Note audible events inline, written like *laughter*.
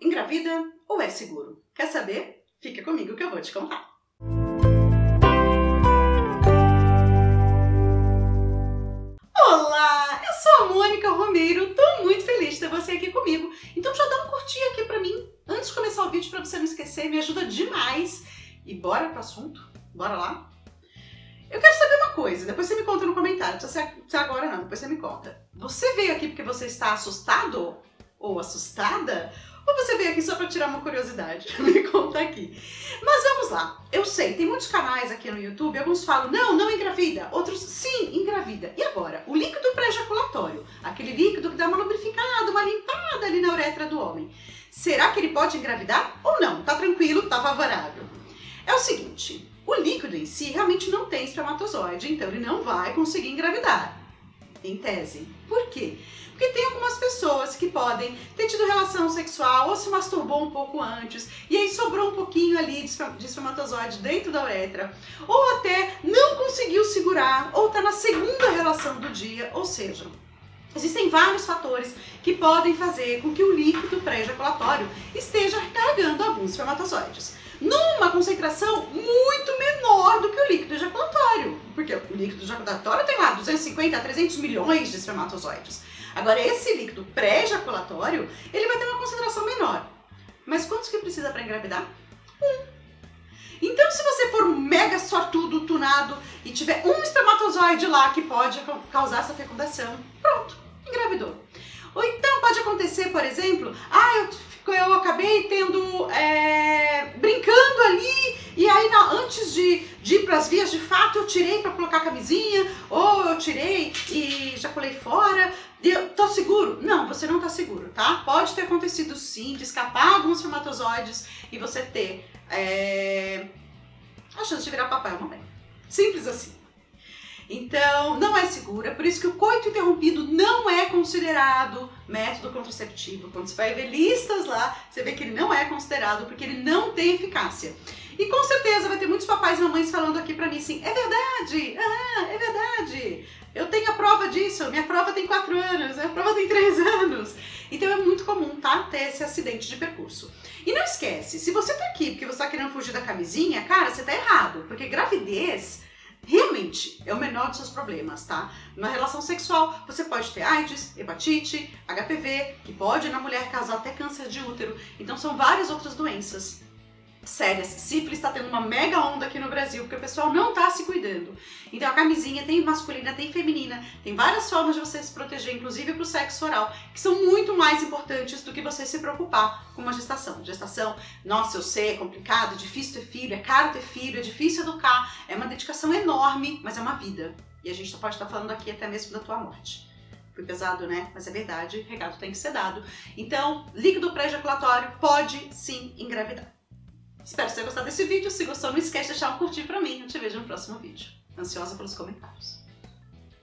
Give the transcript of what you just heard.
engravida ou é seguro? Quer saber? Fica comigo que eu vou te contar. Olá, eu sou a Mônica Romeiro, tô muito feliz de ter você aqui comigo. Então já dá um curtir aqui pra mim, antes de começar o vídeo pra você não esquecer, me ajuda demais. E bora pro assunto? Bora lá? Eu quero saber uma coisa, depois você me conta no comentário, não precisa ser agora não, depois você me conta. Você veio aqui porque você está assustado ou assustada? Ou você veio aqui só para tirar uma curiosidade? *laughs* Me conta aqui. Mas vamos lá. Eu sei, tem muitos canais aqui no YouTube, alguns falam, não, não engravida. Outros, sim, engravida. E agora? O líquido pré-ejaculatório, aquele líquido que dá uma lubrificada, uma limpada ali na uretra do homem. Será que ele pode engravidar ou não? Tá tranquilo, tá favorável. É o seguinte, o líquido em si realmente não tem espermatozoide, então ele não vai conseguir engravidar, em tese. Por quê? Porque tem algumas pessoas que podem ter tido relação sexual ou se masturbou um pouco antes e aí sobrou um pouquinho ali de espermatozoide dentro da uretra, ou até não conseguiu segurar, ou está na segunda relação do dia, ou seja, Existem vários fatores que podem fazer com que o líquido pré-ejaculatório esteja carregando alguns espermatozoides numa concentração muito menor do que o líquido ejaculatório. O líquido ejaculatório tem lá 250 a 300 milhões de espermatozoides. Agora, esse líquido pré-ejaculatório, ele vai ter uma concentração menor. Mas quantos que precisa para engravidar? Um. Então, se você for mega sortudo, tunado e tiver um espermatozoide lá que pode causar essa fecundação, pronto, engravidou. Ou então pode acontecer, por exemplo, ah, eu, eu acabei tendo. É, brincando ali, e aí na, antes de, de ir as vias de fato, eu tirei para colocar camisinha, ou eu tirei e já pulei fora. Eu tô seguro? Não, você não tá seguro, tá? Pode ter acontecido sim, de escapar alguns espermatozoides e você ter é, a chance de virar papai ou mamãe. Simples assim. Então, não é segura, por isso que o coito interrompido não é considerado método contraceptivo. Quando você vai ver listas lá, você vê que ele não é considerado porque ele não tem eficácia. E com certeza vai ter muitos papais e mamães falando aqui pra mim assim: é verdade, ah, é verdade. Eu tenho a prova disso, minha prova tem 4 anos, a prova tem 3 anos. Então é muito comum, tá? Ter esse acidente de percurso. E não esquece, se você tá aqui porque você tá querendo fugir da camisinha, cara, você tá errado. Porque gravidez realmente é o menor dos seus problemas, tá? Na relação sexual, você pode ter AIDS, hepatite, HPV, que pode na mulher causar até câncer de útero. Então são várias outras doenças sérias. Sífilis está tendo uma mega onda aqui no Brasil, porque o pessoal não está se cuidando. Então a camisinha tem masculina, tem feminina, tem várias formas de você se proteger, inclusive para o sexo oral, que são muito mais importantes do que você se preocupar com uma gestação. Gestação, nossa, eu sei, é complicado, difícil ter filho, é caro ter filho, é difícil educar, é uma dedicação enorme, mas é uma vida. E a gente pode estar falando aqui até mesmo da tua morte. Foi pesado, né? Mas é verdade, recado tem que ser dado. Então, líquido pré-ejaculatório pode sim engravidar. Espero que você tenha gostado desse vídeo. Se gostou, não esquece de deixar um curtir pra mim. Eu te vejo no próximo vídeo. Ansiosa pelos comentários.